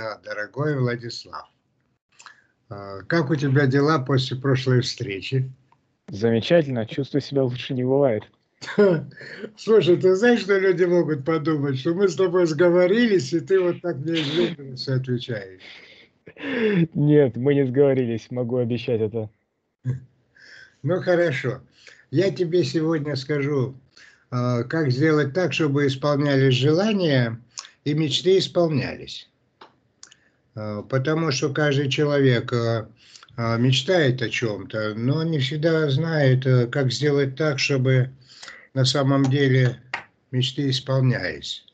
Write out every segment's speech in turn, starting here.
Да, дорогой Владислав, а, как у тебя дела после прошлой встречи? Замечательно, чувствую себя лучше не бывает. Слушай, ты знаешь, что люди могут подумать, что мы с тобой сговорились, и ты вот так мне из отвечаешь? Нет, мы не сговорились, могу обещать это. Ну хорошо. Я тебе сегодня скажу, а, как сделать так, чтобы исполнялись желания и мечты исполнялись. А, потому что каждый человек а, мечтает о чем-то, но не всегда знает, как сделать так, чтобы на самом деле мечты исполнялись.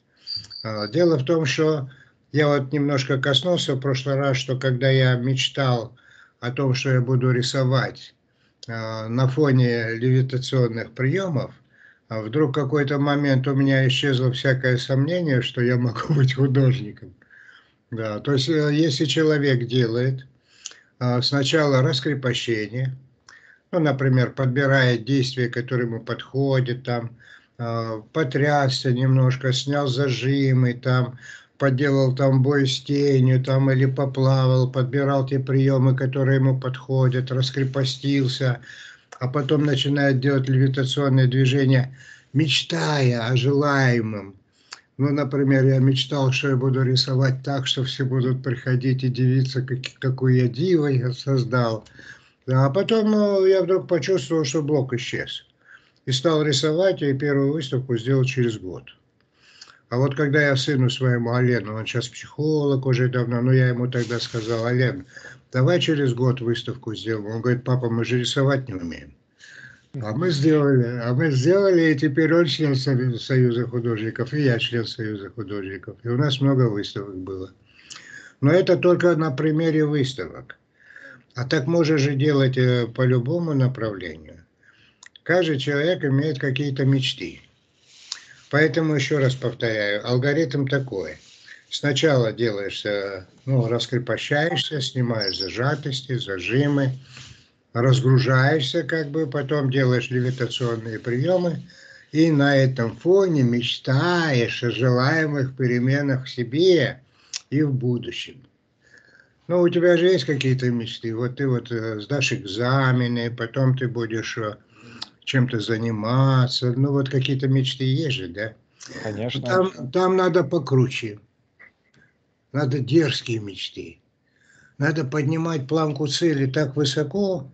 Дело в том, что я вот немножко коснулся в прошлый раз, что когда я мечтал о том, что я буду рисовать на фоне левитационных приемов, а вдруг какой-то момент у меня исчезло всякое сомнение, что я могу быть художником. Да, то есть э, если человек делает а, сначала раскрепощение, ну, например, подбирает действия, которые ему подходят, там, а, потрясся немножко, снял зажимы, там, поделал там бой с тенью, там, или поплавал, подбирал те приемы, которые ему подходят, раскрепостился, а потом начинает делать левитационные движения, мечтая о желаемом. Ну, например, я мечтал, что я буду рисовать так, что все будут приходить и дивиться, как, какую я диво я создал. А потом ну, я вдруг почувствовал, что блок исчез. И стал рисовать, и первую выставку сделал через год. А вот когда я сыну своему Олену, он сейчас психолог уже давно, но я ему тогда сказал, Олен, давай через год выставку сделаем. Он говорит, папа, мы же рисовать не умеем. А мы сделали, а мы сделали, и теперь он член Союза художников, и я член Союза художников. И у нас много выставок было. Но это только на примере выставок. А так можно же делать э, по любому направлению. Каждый человек имеет какие-то мечты. Поэтому еще раз повторяю, алгоритм такой. Сначала делаешь, ну, раскрепощаешься, снимаешь зажатости, зажимы, разгружаешься, как бы, потом делаешь левитационные приемы, и на этом фоне мечтаешь о желаемых переменах в себе и в будущем. Ну, у тебя же есть какие-то мечты. Вот ты вот э, сдашь экзамены, потом ты будешь э, чем-то заниматься. Ну, вот какие-то мечты есть же, да? Конечно. Там, там надо покруче. Надо дерзкие мечты. Надо поднимать планку цели так высоко,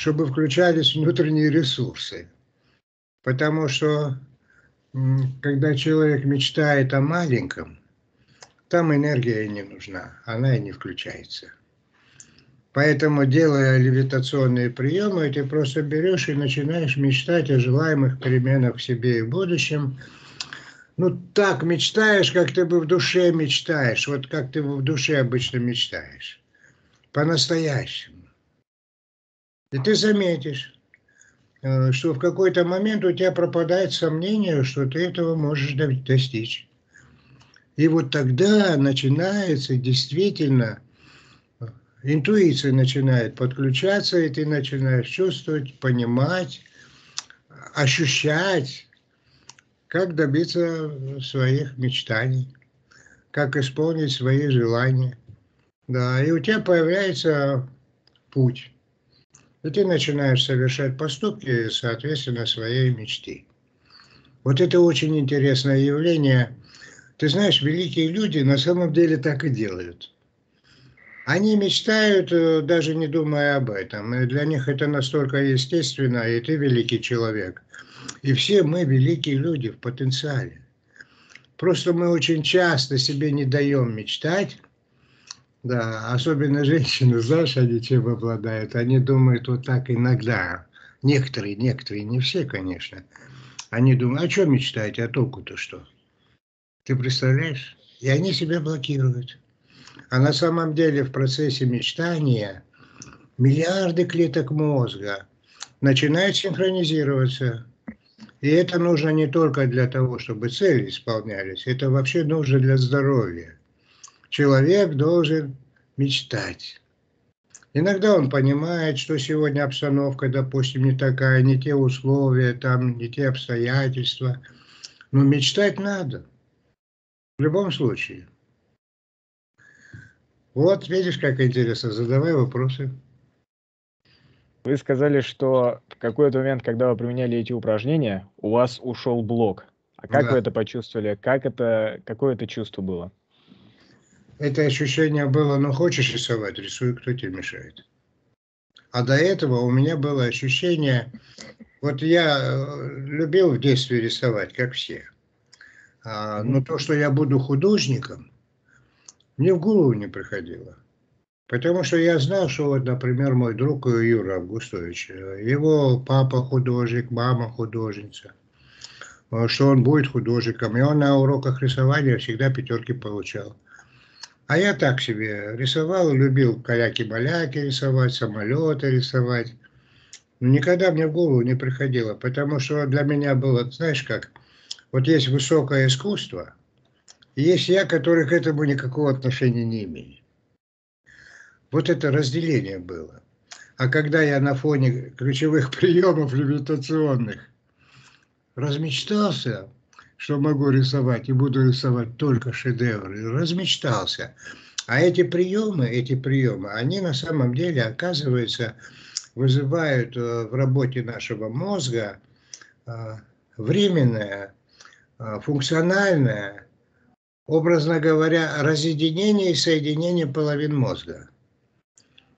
чтобы включались внутренние ресурсы. Потому что когда человек мечтает о маленьком, там энергия не нужна, она и не включается. Поэтому, делая левитационные приемы, ты просто берешь и начинаешь мечтать о желаемых переменах в себе и в будущем. Ну, так мечтаешь, как ты бы в душе мечтаешь, вот как ты в душе обычно мечтаешь. По-настоящему. И ты заметишь, э, что в какой-то момент у тебя пропадает сомнение, что ты этого можешь достичь. И вот тогда начинается действительно, э, интуиция начинает подключаться, и ты начинаешь чувствовать, понимать, ощущать, как добиться своих мечтаний, как исполнить свои желания. Да, и у тебя появляется путь и ты начинаешь совершать поступки соответственно своей мечте. Вот это очень интересное явление. Ты знаешь, великие люди на самом деле так и делают. Они мечтают, э, даже не думая об этом. И для них это настолько естественно, и ты великий человек. И все мы великие люди в потенциале. Просто мы очень часто себе не даем мечтать, да, особенно женщины, знаешь, они чем обладают? Они думают вот так иногда. Некоторые, некоторые, не все, конечно. Они думают, а что мечтаете, а толку-то что? Ты представляешь? И они себя блокируют. А на самом деле в процессе мечтания миллиарды клеток мозга начинают синхронизироваться. И это нужно не только для того, чтобы цели исполнялись, это вообще нужно для здоровья человек должен мечтать. Иногда он понимает, что сегодня обстановка, допустим, не такая, не те условия, там, не те обстоятельства. Но мечтать надо. В любом случае. Вот, видишь, как интересно. Задавай вопросы. Вы сказали, что в какой-то момент, когда вы применяли эти упражнения, у вас ушел блок. А как Да. вы это почувствовали? Как это, какое это чувство было? Это ощущение было, ну хочешь рисовать, рисуй, кто тебе мешает. А до этого у меня было ощущение, вот я э, любил в детстве рисовать, как все. А, но то, что я буду художником, мне в голову не приходило. Потому что я знал, что вот, например, мой друг Юра Августович, э, его папа художник, мама художница, э, что он будет художником. И он на уроках рисования всегда пятерки получал. А я так себе рисовал, любил каляки-маляки рисовать, самолеты рисовать. Но никогда мне в голову не приходило, потому что для меня было, знаешь как, вот есть высокое искусство, и есть я, который к этому никакого отношения не имеет. Вот это разделение было. А когда я на фоне ключевых приемов левитационных размечтался, что могу рисовать и буду рисовать только шедевры, размечтался. А эти приемы, эти приемы, они на самом деле, оказывается, вызывают э, в работе нашего мозга э, временное, э, функциональное, образно говоря, разъединение и соединение половин мозга.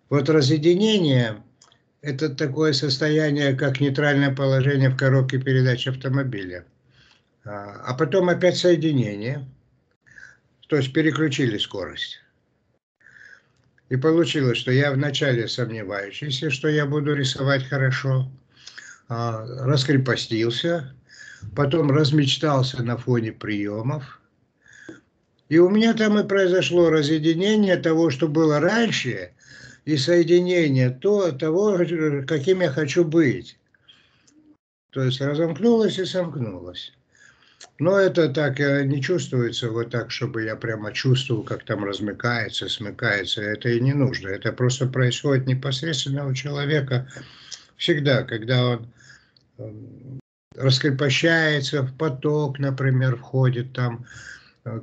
Вот разъединение – это такое состояние, как нейтральное положение в коробке передач автомобиля. А потом опять соединение, то есть переключили скорость. И получилось, что я вначале сомневающийся, что я буду рисовать хорошо, раскрепостился, потом размечтался на фоне приемов. И у меня там и произошло разъединение того, что было раньше, и соединение то, того, каким я хочу быть. То есть разомкнулось и сомкнулось. Но это так не чувствуется вот так, чтобы я прямо чувствовал, как там размыкается, смыкается. Это и не нужно. Это просто происходит непосредственно у человека всегда, когда он раскрепощается в поток, например, входит там,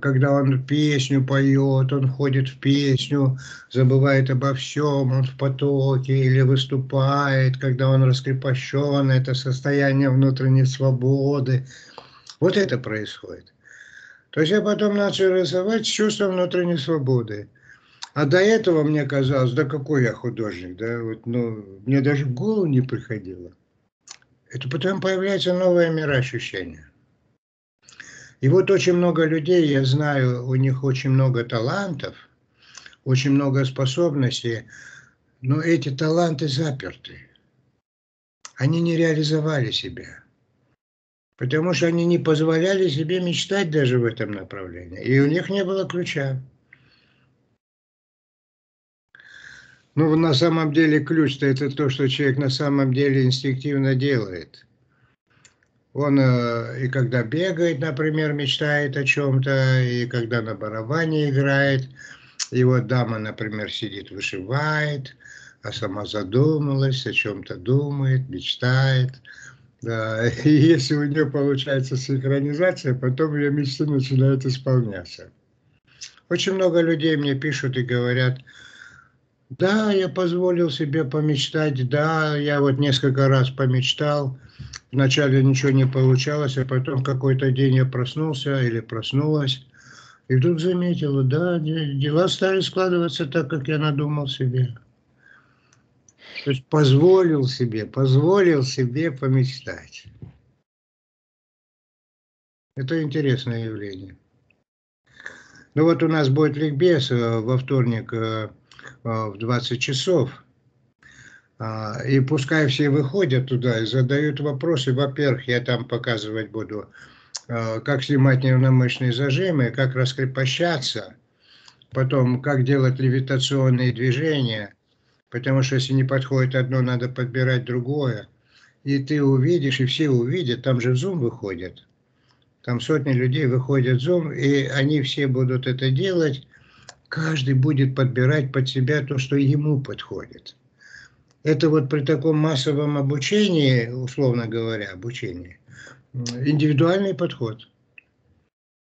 когда он песню поет, он входит в песню, забывает обо всем, он в потоке или выступает, когда он раскрепощен, это состояние внутренней свободы. Вот это происходит. То есть я потом начал рисовать с чувством внутренней свободы. А до этого мне казалось, да какой я художник, да, вот, ну, мне даже в голову не приходило. Это потом появляется новое мироощущение. И вот очень много людей, я знаю, у них очень много талантов, очень много способностей, но эти таланты заперты. Они не реализовали себя. Потому что они не позволяли себе мечтать даже в этом направлении. И у них не было ключа. Ну, на самом деле ключ-то это то, что человек на самом деле инстинктивно делает. Он э, и когда бегает, например, мечтает о чем-то, и когда на барабане играет, вот дама, например, сидит, вышивает, а сама задумалась, о чем-то думает, мечтает – да, и если у нее получается синхронизация, потом ее мечты начинают исполняться. Очень много людей мне пишут и говорят, да, я позволил себе помечтать, да, я вот несколько раз помечтал, вначале ничего не получалось, а потом какой-то день я проснулся или проснулась, и вдруг заметила, да, дела стали складываться так, как я надумал себе. То есть позволил себе, позволил себе помечтать. Это интересное явление. Ну вот у нас будет ликбез э, во вторник э, э, в 20 часов. А, и пускай все выходят туда и задают вопросы. Во-первых, я там показывать буду, как снимать нервно-мышечные зажимы, как раскрепощаться, потом, как делать левитационные движения – Потому что если не подходит одно, надо подбирать другое. И ты увидишь, и все увидят, там же в Zoom выходят. Там сотни людей выходят в Zoom, и они все будут это делать. Каждый будет подбирать под себя то, что ему подходит. Это вот при таком массовом обучении, условно говоря, обучении, индивидуальный подход.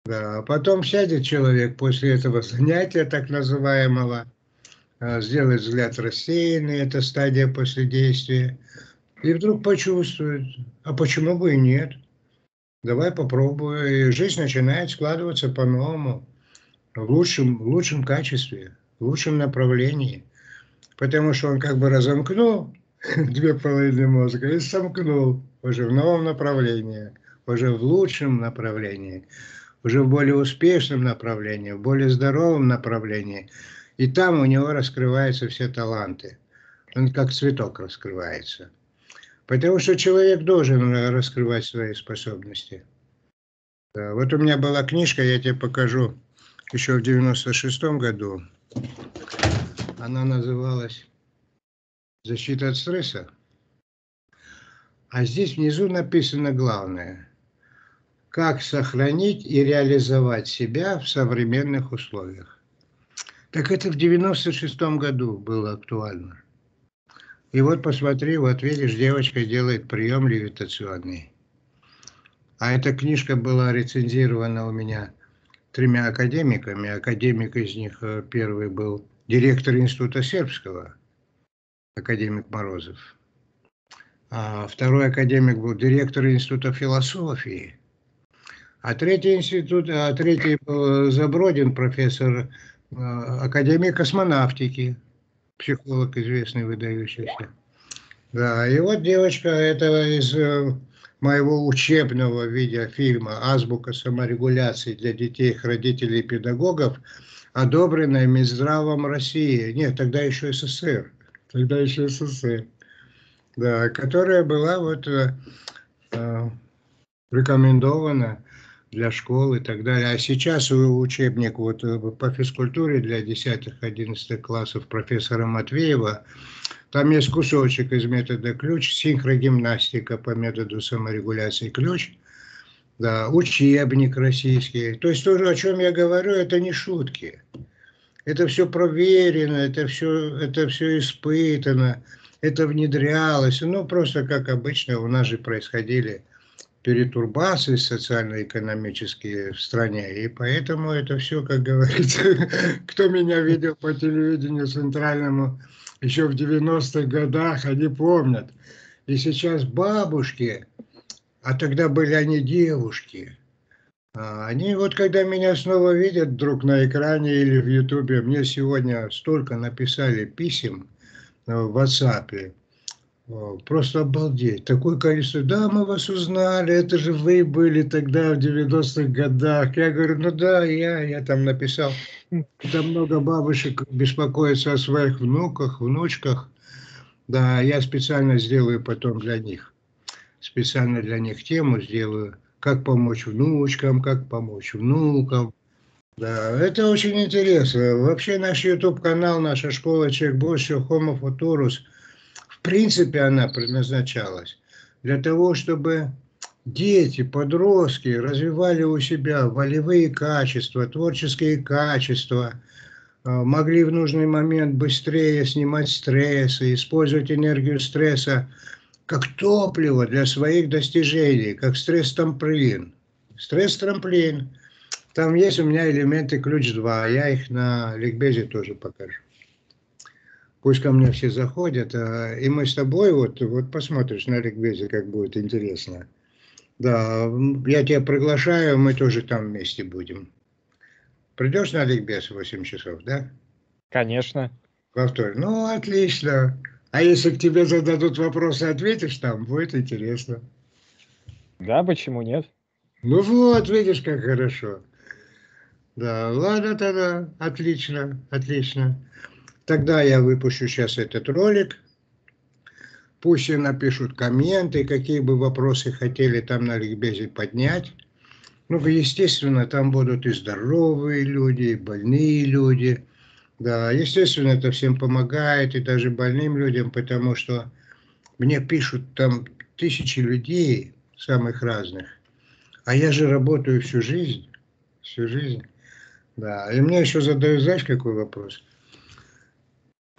Да, потом сядет человек после этого занятия, так называемого, а, сделает взгляд рассеянный, это стадия после действия, и вдруг почувствует, а почему бы и нет? Давай попробую. И жизнь начинает складываться по-новому, в лучшем, в лучшем качестве, в лучшем направлении. Потому что он как бы разомкнул две половины мозга и сомкнул уже в новом направлении, уже в лучшем направлении уже в более успешном направлении, в более здоровом направлении. И там у него раскрываются все таланты. Он как цветок раскрывается. Потому что человек должен раскрывать свои способности. Вот у меня была книжка, я тебе покажу, еще в 96 году. Она называлась «Защита от стресса». А здесь внизу написано главное – как сохранить и реализовать себя в современных условиях. Так это в 96 году было актуально. И вот посмотри, вот видишь, девочка делает прием левитационный. А эта книжка была рецензирована у меня тремя академиками. Академик из них э, первый был директор Института Сербского, академик Морозов. А второй академик был директор Института философии – а третий институт, а третий был Забродин, профессор э, Академии космонавтики, психолог известный, выдающийся. Да, и вот девочка, это из э, моего учебного видеофильма «Азбука саморегуляции для детей, их родителей и педагогов», одобренная Минздравом России, нет, тогда еще СССР, тогда еще СССР, да, которая была вот э, э рекомендована для школ и так далее. А сейчас учебник вот э, по физкультуре для 10-11 классов профессора Матвеева, там есть кусочек из метода ключ, синхрогимнастика по методу саморегуляции ключ, да, учебник российский. То есть то, о чем я говорю, это не шутки. Это все проверено, это все, это все испытано, это внедрялось. Ну, просто как обычно у нас же происходили перетурбации социально-экономические в стране. И поэтому это все, как говорится, кто меня видел по телевидению центральному еще в 90-х годах, они помнят. И сейчас бабушки, а тогда были они девушки, а они вот когда меня снова видят вдруг на экране или в Ютубе, мне сегодня столько написали писем в WhatsApp, Просто обалдеть. Такое количество. Да, мы вас узнали, это же вы были тогда в 90-х годах. Я говорю, ну да, я, я там написал. Там много бабушек беспокоятся о своих внуках, внучках. Да, я специально сделаю потом для них. Специально для них тему сделаю. Как помочь внучкам, как помочь внукам. Да, это очень интересно. Вообще наш YouTube-канал, наша школа Futurus – в принципе, она предназначалась для того, чтобы дети, подростки развивали у себя волевые качества, творческие качества, а, могли в нужный момент быстрее снимать стрессы, использовать энергию стресса как топливо для своих достижений, как стресс-трамплин. Стресс-трамплин. Там есть у меня элементы ключ 2, я их на ликбезе тоже покажу пусть ко мне все заходят, а, и мы с тобой, вот, вот посмотришь на ликбезе, как будет интересно. Да, я тебя приглашаю, мы тоже там вместе будем. Придешь на ликбез в 8 часов, да? Конечно. Во вторник. Ну, отлично. А если к тебе зададут вопросы, ответишь там, будет интересно. Да, почему нет? Ну вот, видишь, как хорошо. Да, ладно тогда, отлично, отлично. Тогда я выпущу сейчас этот ролик. Пусть все напишут комменты, какие бы вопросы хотели там на ликбезе поднять. Ну, естественно, там будут и здоровые люди, и больные люди. Да, естественно, это всем помогает, и даже больным людям, потому что мне пишут там тысячи людей, самых разных. А я же работаю всю жизнь, всю жизнь. Да, и мне еще задают, знаешь, какой вопрос?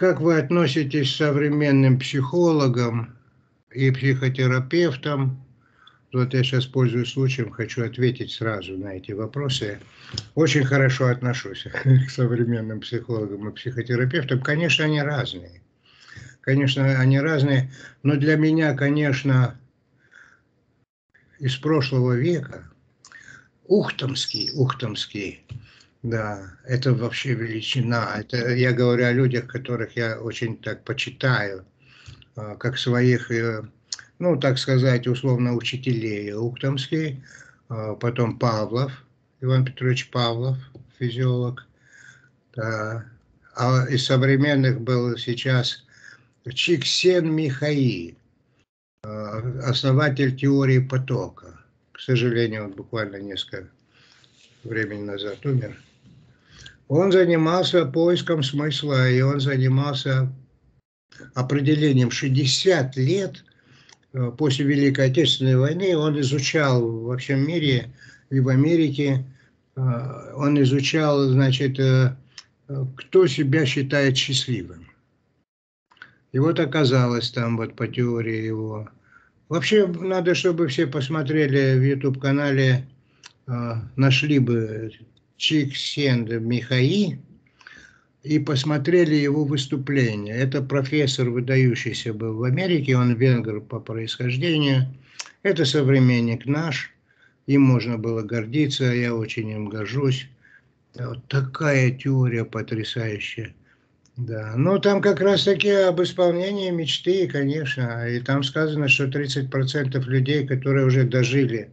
Как вы относитесь к современным психологам и психотерапевтам, Вот я сейчас пользуюсь случаем, хочу ответить сразу на эти вопросы. Очень хорошо отношусь к современным психологам и психотерапевтам. Конечно, они разные. Конечно, они разные, но для меня, конечно, из прошлого века Ухтомский, Ухтомский, да, это вообще величина. Это я говорю о людях, которых я очень так почитаю, а, как своих э, ну, так сказать, условно, учителей Ухтомский, а, потом Павлов, Иван Петрович Павлов, физиолог. Да. А из современных был сейчас Чиксен Михаи, а, основатель теории потока. К сожалению, он буквально несколько времени назад умер. Он занимался поиском смысла, и он занимался определением 60 лет – Э, после Великой Отечественной войны он изучал во всем мире и в Америке, э, он изучал, значит, э, кто себя считает счастливым. И вот оказалось там вот по теории его. Вообще надо, чтобы все посмотрели в YouTube-канале, нашли бы Чиксенд Михаи, и посмотрели его выступление. Это профессор, выдающийся был в Америке, он венгр по происхождению. Это современник наш, им можно было гордиться, я очень им горжусь. Вот такая теория потрясающая. Да, но там как раз таки об исполнении мечты, конечно. И там сказано, что 30% людей, которые уже дожили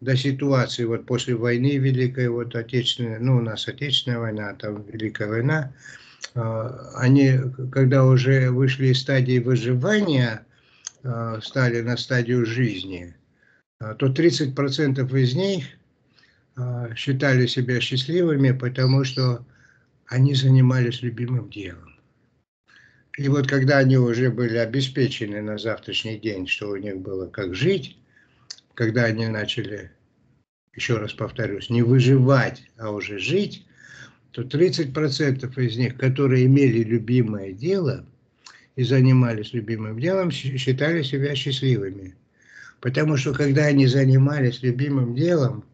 до ситуации вот после войны великой, вот отечественной, ну у нас отечественная война, а там великая война, а, они, когда уже вышли из стадии выживания, а, стали на стадию жизни, а, то 30% из них считали себя счастливыми, потому что они занимались любимым делом. И вот когда они уже были обеспечены на завтрашний день, что у них было как жить, когда они начали, еще раз повторюсь, не выживать, а уже жить, то 30% из них, которые имели любимое дело и занимались любимым делом, считали себя счастливыми. Потому что когда они занимались любимым делом,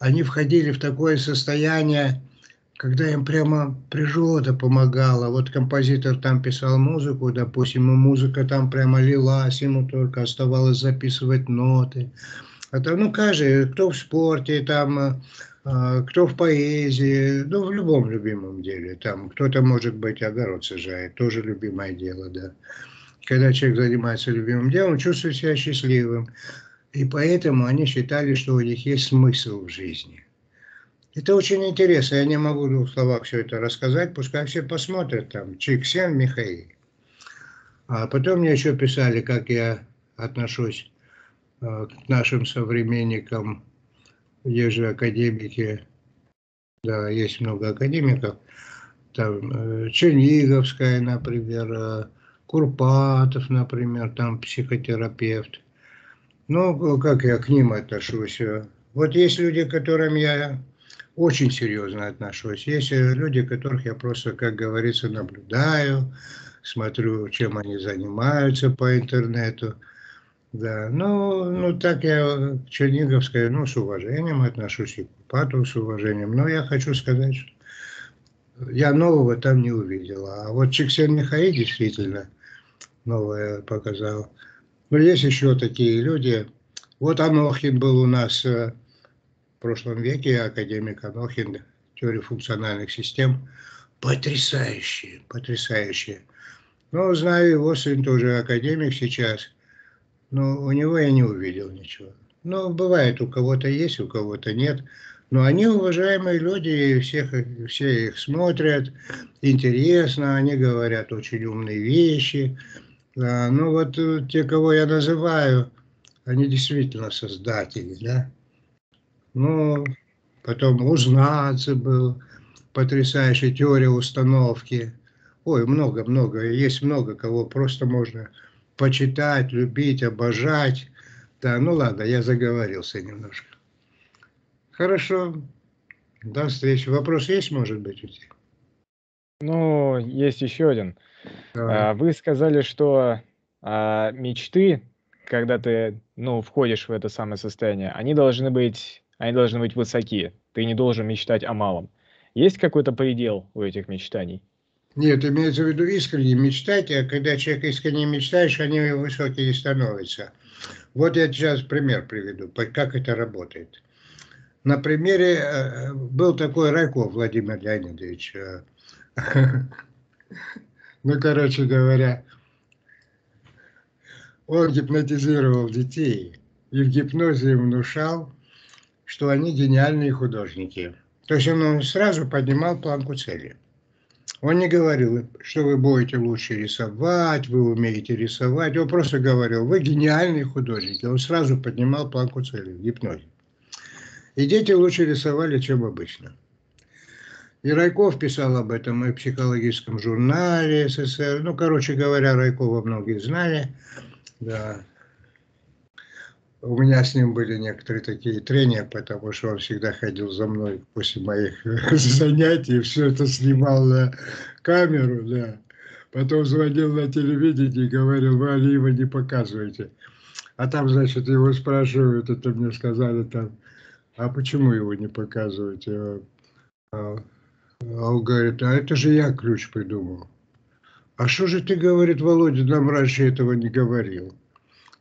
они входили в такое состояние, когда им прямо природа помогала. Вот композитор там писал музыку, допустим, и музыка там прямо лилась, ему только оставалось записывать ноты. Это, ну, каждый, кто в спорте, там, а, кто в поэзии, ну, в любом любимом деле. Там кто-то, может быть, огород сажает, тоже любимое дело, да. Когда человек занимается любимым делом, чувствует себя счастливым. И поэтому они считали, что у них есть смысл в жизни. Это очень интересно. Я не могу в двух словах все это рассказать. Пускай все посмотрят там. Чиксен Михаил. А потом мне еще писали, как я отношусь э, к нашим современникам. Есть же академики. Да, есть много академиков. Там э, Черниговская, например, э, Курпатов, например, там психотерапевт. Ну, как я к ним отношусь? Вот есть люди, которым я очень серьезно отношусь. Есть люди, которых я просто, как говорится, наблюдаю, смотрю, чем они занимаются по интернету. Да, ну, ну так я к Черниговской, ну, с уважением отношусь и к Пату с уважением. Но я хочу сказать, что я нового там не увидел. А вот Чиксен Михаил действительно новое показал. Но есть еще такие люди. Вот Анохин был у нас э, в прошлом веке, академик Анохин, теория функциональных систем. Потрясающие, потрясающие. Ну, знаю, его сын тоже академик сейчас, но у него я не увидел ничего. Ну, бывает, у кого-то есть, у кого-то нет. Но они уважаемые люди, всех, все их смотрят, интересно, они говорят очень умные вещи. Да, ну вот те, кого я называю, они действительно создатели, да. Ну, потом Узнаться был, потрясающая теория установки. Ой, много-много, есть много кого просто можно почитать, любить, обожать. Да, ну ладно, я заговорился немножко. Хорошо, до встречи. Вопрос есть, может быть, у тебя? Ну, есть еще один. Давай. А, вы сказали, что а, мечты когда ты, ну, входишь в это самое состояние, они должны быть, они должны быть высоки. Ты не должен мечтать о малом. Есть какой-то предел у этих мечтаний? Нет, имеется в виду искренне мечтать, а когда человек искренне мечтаешь, они высокие становятся. Вот я сейчас пример приведу, как это работает. На примере э, был такой Райков Владимир Леонидович. Э, ну, короче говоря, он гипнотизировал детей и в гипнозе им внушал, что они гениальные художники. То есть он сразу поднимал планку цели. Он не говорил, что вы будете лучше рисовать, вы умеете рисовать. Он просто говорил, вы гениальный художник. Он сразу поднимал планку цели в гипнозе. И дети лучше рисовали, чем обычно. И Райков писал об этом и в психологическом журнале СССР. Ну, короче говоря, Райкова многие знали. Да. У меня с ним были некоторые такие трения, потому что он всегда ходил за мной после моих занятий, все это снимал на камеру, да. Потом звонил на телевидение и говорил, вы Алиева не показывайте. А там, значит, его спрашивают, это мне сказали там, а почему его не показываете? А, а, а он говорит, а это же я ключ придумал. А что же ты, говорит, Володя, нам раньше этого не говорил?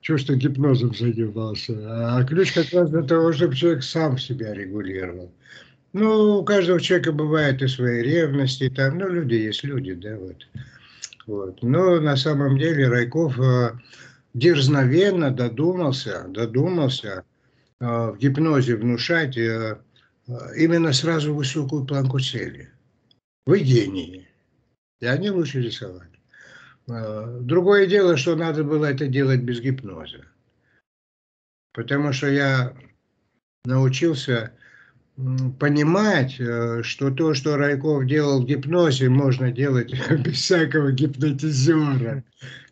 Чувство гипнозом занимался. А ключ как раз для того, чтобы человек сам себя регулировал. Ну, у каждого человека бывает и свои ревности, там, ну, люди есть люди, да, вот. вот. Но на самом деле Райков э, дерзновенно додумался, додумался э, в гипнозе внушать э, э, именно сразу высокую планку цели. Вы гении, и они лучше рисовать. Э, другое дело, что надо было это делать без гипноза. Потому что я научился понимать, э, что то, что Райков делал в гипнозе, можно делать без всякого гипнотизера.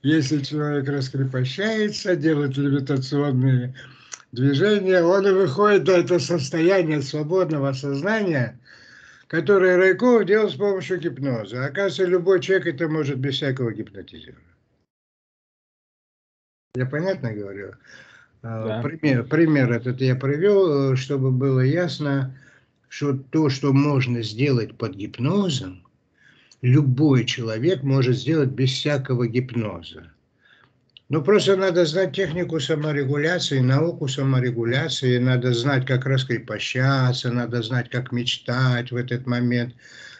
Если человек раскрепощается, делает левитационные движения, он и выходит до этого состояния свободного сознания – которые Райков делал с помощью гипноза. Оказывается, любой человек это может без всякого гипнотизирования. Я понятно говорю? А, да. Пример, пример этот я привел, чтобы было ясно, что то, что можно сделать под гипнозом, любой человек может сделать без всякого гипноза. Ну, просто надо знать технику саморегуляции, науку саморегуляции, надо знать, как раскрепощаться, надо знать, как мечтать в этот момент,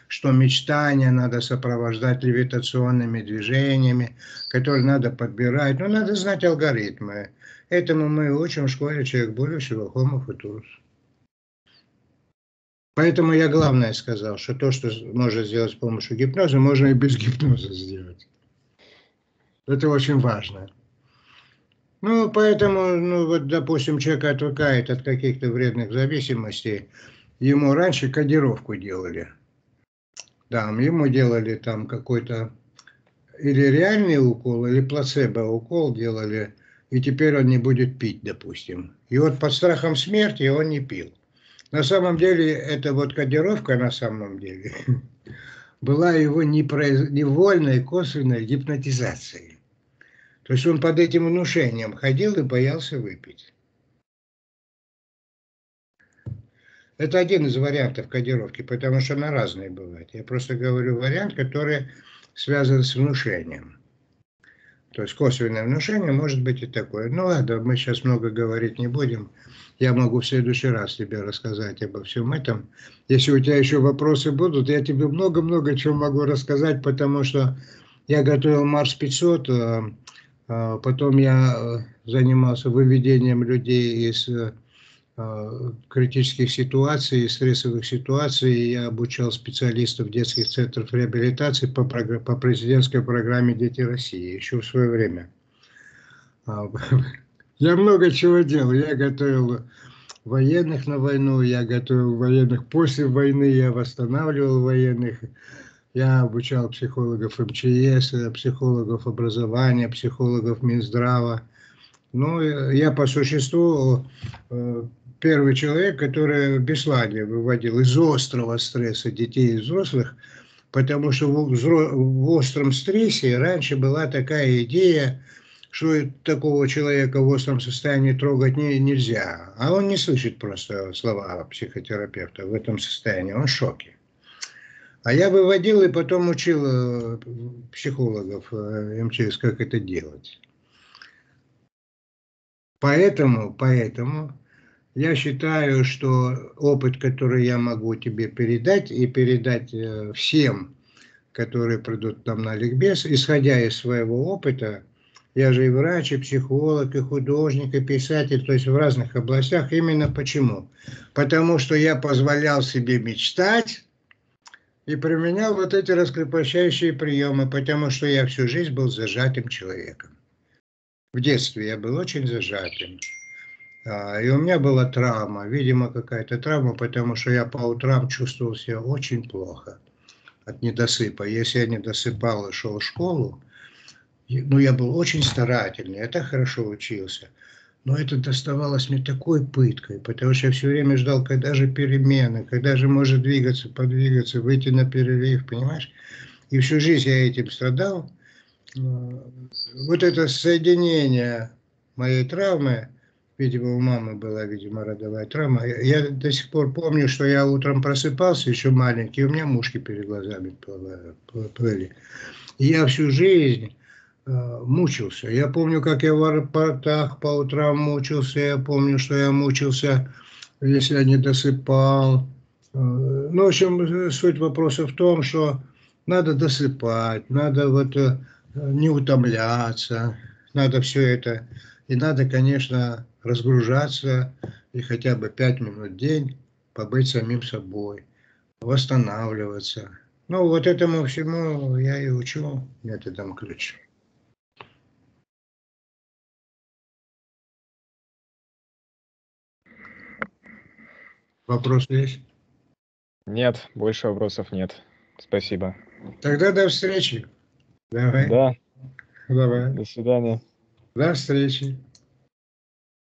что мечтания надо сопровождать левитационными движениями, которые надо подбирать. Ну, надо знать алгоритмы. Этому мы учим в школе «Человек будущего» Homo Futurus. Поэтому я главное сказал, что то, что можно сделать с помощью гипноза, можно и без гипноза сделать. Это очень важно. Ну, поэтому, ну, вот, допустим, человек отвыкает от каких-то вредных зависимостей, ему раньше кодировку делали. Там, ему делали там какой-то или реальный укол, или плацебо-укол делали, и теперь он не будет пить, допустим. И вот под страхом смерти он не пил. На самом деле, это вот кодировка на самом деле была его невольной косвенной гипнотизацией. То есть он под этим внушением ходил и боялся выпить. Это один из вариантов кодировки, потому что она разная бывает. Я просто говорю вариант, который связан с внушением. То есть косвенное внушение может быть и такое. Ну ладно, мы сейчас много говорить не будем. Я могу в следующий раз тебе рассказать обо всем этом. Если у тебя еще вопросы будут, я тебе много-много чего могу рассказать, потому что я готовил Марс 500, а, потом я э, занимался выведением людей из э, а, критических ситуаций, из стрессовых ситуаций. Я обучал специалистов детских центров реабилитации по, по президентской программе «Дети России» еще в свое время. А, я много чего делал. Я готовил военных на войну, я готовил военных после войны, я восстанавливал военных. Я обучал психологов МЧС, психологов образования, психологов Минздрава. Ну, я по существу э, первый человек, который Беслане выводил из острого стресса детей и взрослых, потому что в остром стрессе раньше была такая идея, что такого человека в остром состоянии трогать не, нельзя. А он не слышит просто слова психотерапевта в этом состоянии, он в шоке. А я выводил и потом учил э, психологов э, МЧС, как это делать. Поэтому, поэтому я считаю, что опыт, который я могу тебе передать и передать э, всем, которые придут там на ликбез, исходя из своего опыта, я же и врач, и психолог, и художник, и писатель, то есть в разных областях. Именно почему? Потому что я позволял себе мечтать и применял вот эти раскрепощающие приемы, потому что я всю жизнь был зажатым человеком. В детстве я был очень зажатым. А, и у меня была травма, видимо, какая-то травма, потому что я по утрам чувствовал себя очень плохо от недосыпа. Если я не досыпал и шел в школу, ну, я был очень старательный, я так хорошо учился. Но это доставалось мне такой пыткой, потому что я все время ждал, когда же перемены, когда же может двигаться, подвигаться, выйти на перерыв, понимаешь? И всю жизнь я этим страдал. Вот это соединение моей травмы, видимо, у мамы была, видимо, родовая травма. Я до сих пор помню, что я утром просыпался еще маленький, у меня мушки перед глазами плыли. И я всю жизнь Э, мучился. Я помню, как я в аэропортах по утрам мучился, я помню, что я мучился, если я не досыпал. Э, ну, в общем, суть вопроса в том, что надо досыпать, надо вот э, не утомляться, надо все это. И надо, конечно, разгружаться и хотя бы пять минут в день побыть самим собой, восстанавливаться. Ну, вот этому всему я и учу методом ключ. Вопросы есть? Нет, больше вопросов нет. Спасибо. Тогда до встречи. Давай. Да. Давай. До свидания. До встречи.